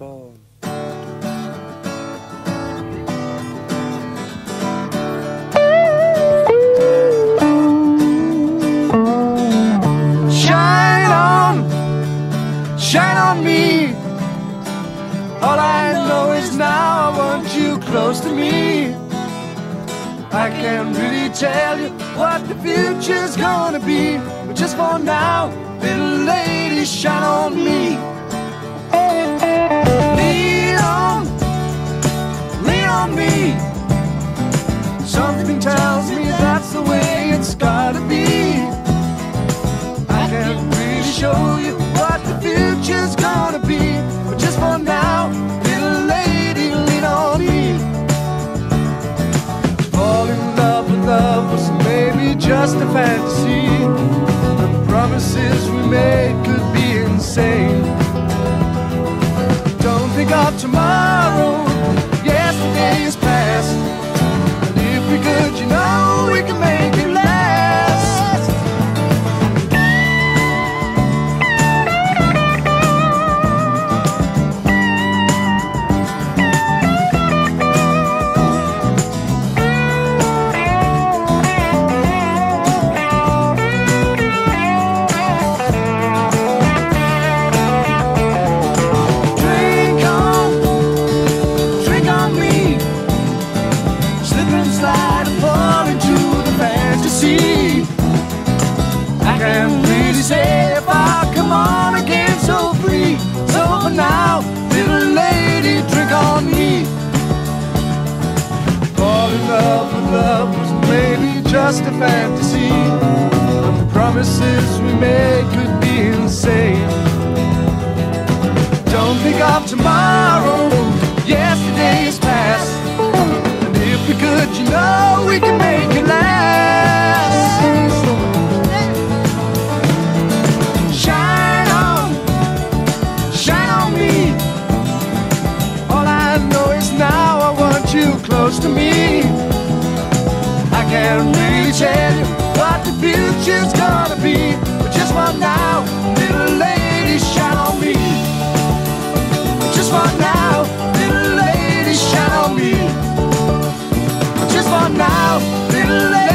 Shine on, shine on me. All I know is now I want you close to me. I can't really tell you what the future's gonna be, but just for now, little lady, shine on me. Tells me that's the way it's gotta be. I can't really show you what the future's gonna be, but just for now, little lady, lean on me. Fall in love with love was maybe just a fantasy. The promises we made slide and fall into the fantasy. I can't really say if I'll come on again so free. So for now, little lady, drink on me. Fall in love with love was maybe just a fantasy. The promises we made could be insane. Don't think of tomorrow, close to me. I can't really tell you what the future's gonna be, but just for now, little lady, shine on me. Just for now, little lady, shine on me. Just for now, little lady.